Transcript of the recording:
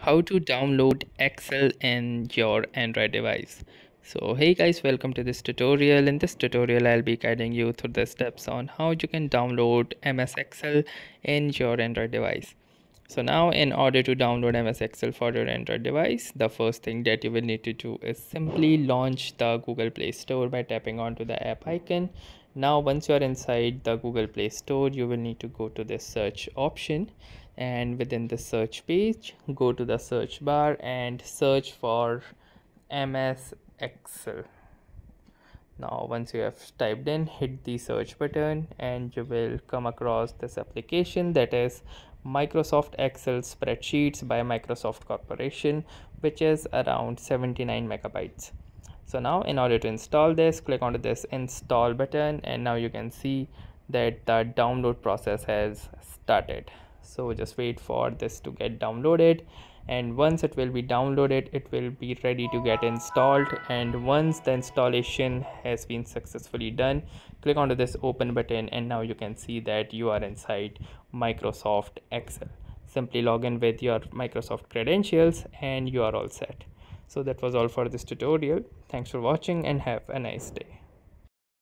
how to download excel in your android device. So hey guys welcome to this tutorial. In this tutorial i'll be guiding you through the steps on how you can download ms excel in your android device so now in order to download ms excel for your android device the first thing that you will need to do is simply launch the google play store by tapping onto the app icon. Now once you are inside the google play store you will need to go to the search option. And within the search page go to the search bar and search for ms excel now once you have typed in hit the search button and you will come across this application that is microsoft excel spreadsheets by microsoft corporation which is around 79 megabytes. So now in order to install this click onto this install button and now you can see that the download process has started so just wait for this to get downloaded. And once it will be downloaded it will be ready to get installed. And once the installation has been successfully done click onto this open button and now you can see that you are inside Microsoft Excel. Simply log in with your Microsoft credentials and you are all set. So that was all for this tutorial. Thanks for watching and have a nice day